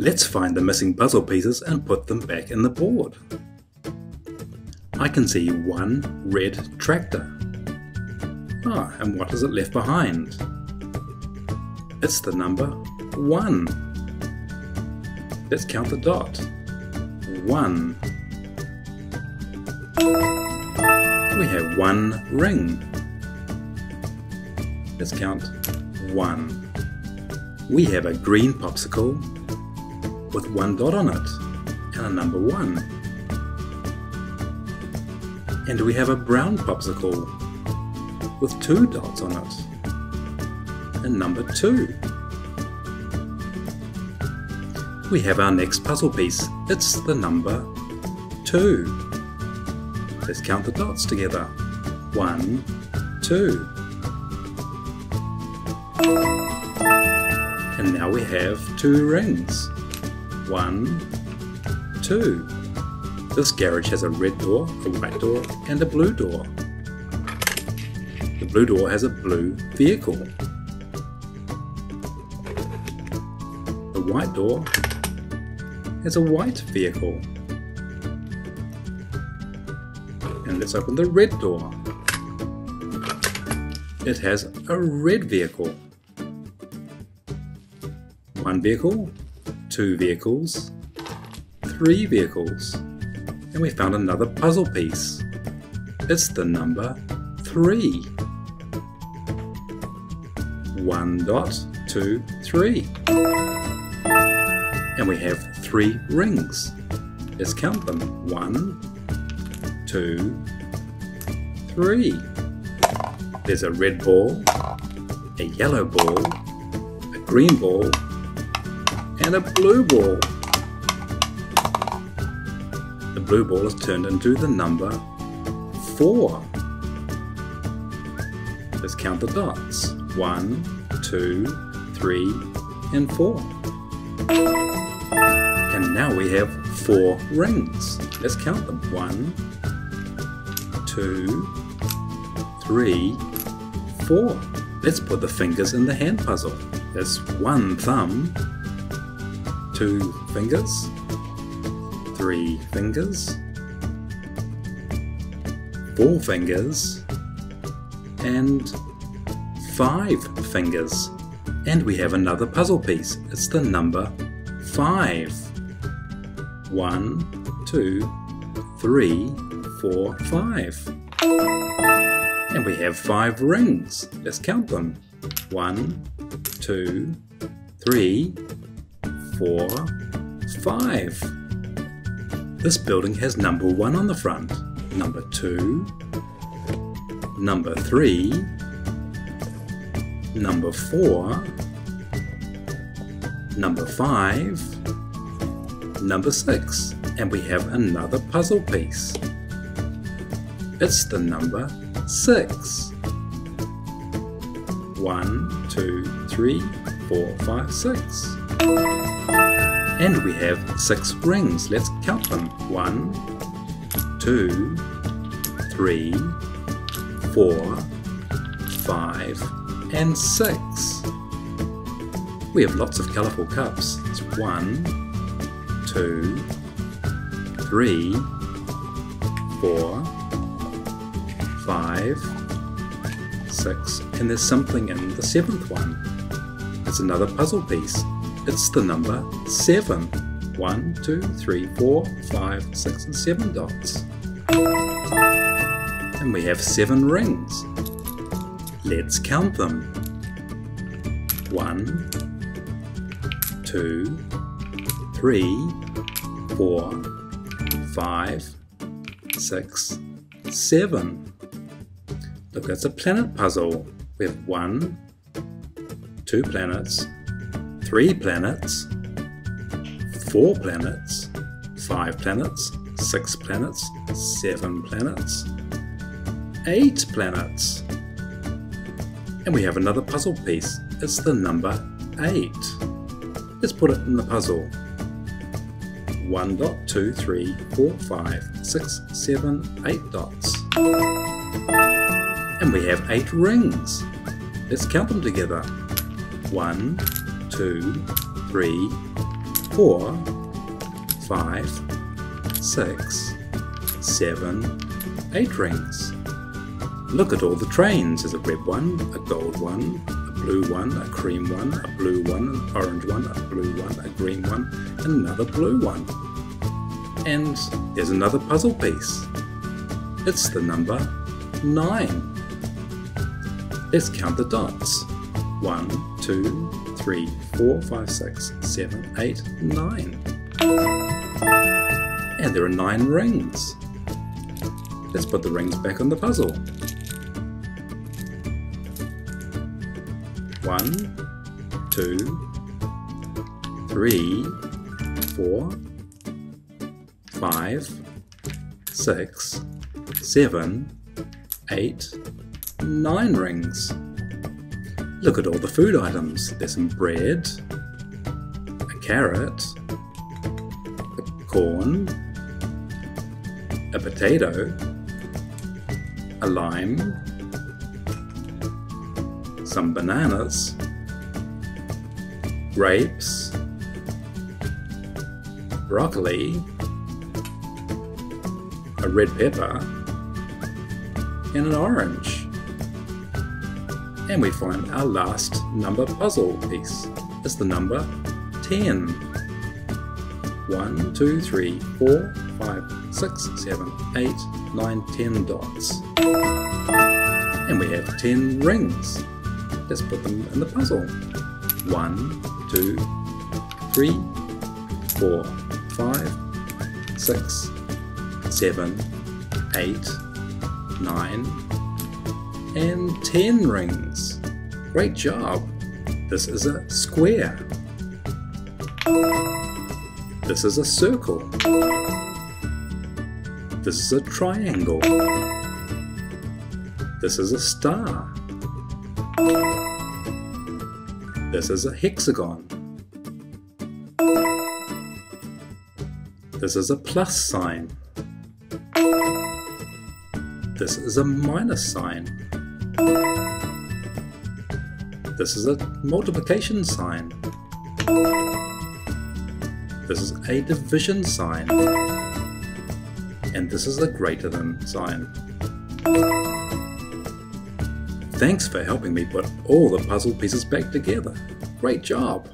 Let's find the missing puzzle pieces and put them back in the board. I can see one red tractor. Ah, and what is it left behind? It's the number 1. Let's count the dot. 1. We have one ring. Let's count 1. We have a green popsicle with one dot on it and a number 1. And we have a brown popsicle with two dots on it and number 2. We have our next puzzle piece. It's the number 2. Let's count the dots together. 1, 2. And now we have two rings. 1, 2. This garage has a red door, a white door and a blue door. The blue door has a blue vehicle. The white door has a white vehicle. And let's open the red door. It has a red vehicle. One vehicle, two vehicles, three vehicles. And we found another puzzle piece. It's the number three. One dot, two, three. And we have three rings. Let's count them. One, two, three. There's a red ball, a yellow ball, a green ball, and a blue ball. The blue ball is turned into the number four. Let's count the dots. One, two, three, and four. And now we have four rings. Let's count them. One, two, three, four. Let's put the fingers in the hand puzzle. There's one thumb, two fingers, three fingers, four fingers, and five fingers. And we have another puzzle piece. It's the number five. One, two, three, four, five. And we have five rings. Let's count them. One, two, three, four, five. This building has number one on the front, number two, number three, number four, number five, number six, and we have another puzzle piece. It's the number six. One, two, three, four, five, six. And we have six rings. Let's count them. One, two, three, four, five, and six. We have lots of colourful cups. It's one, two, three, four, five, six, and there's something in the seventh one. It's another puzzle piece. It's the number seven. One, two, three, four, five, six, and seven dots. And we have seven rings. Let's count them. One, two, three, four, five, six, seven. Look, that's a planet puzzle. We have one, two planets, three planets, four planets, five planets, six planets, seven planets, eight planets. And we have another puzzle piece. It's the number eight. Let's put it in the puzzle. One dot, two, three, four, five, six, seven, eight dots. And we have eight rings. Let's count them together. One, two, three, four, five, six, seven, eight rings. Look at all the trains. There's a red one, a gold one, a blue one, a cream one, a blue one, an orange one, a blue one, a green one, and another blue one. And there's another puzzle piece. It's the number 9. Let's count the dots. 1, 2, 3, 4, 5, 6, 7, 8, 9. And there are 9 rings. Let's put the rings back on the puzzle. One, two, three, four, five, six, seven, eight, nine rings. Look at all the food items. There's some bread, a carrot, a corn, a potato, a lime, some bananas, grapes, broccoli, a red pepper, and an orange. And we find our last number puzzle piece. It's the number 10. 1, 2, 3, 4, 5, 6, 7, 8, 9, 10 dots. And we have 10 rings. Let's put them in the puzzle. 1, 2, 3, 4, 5, 6, 7, 8, 9, and 10 rings. Great job! This is a square. This is a circle. This is a triangle. This is a star. This is a hexagon. This is a plus sign. This is a minus sign. This is a multiplication sign. This is a division sign. And this is a greater than sign. Thanks for helping me put all the puzzle pieces back together. Great job!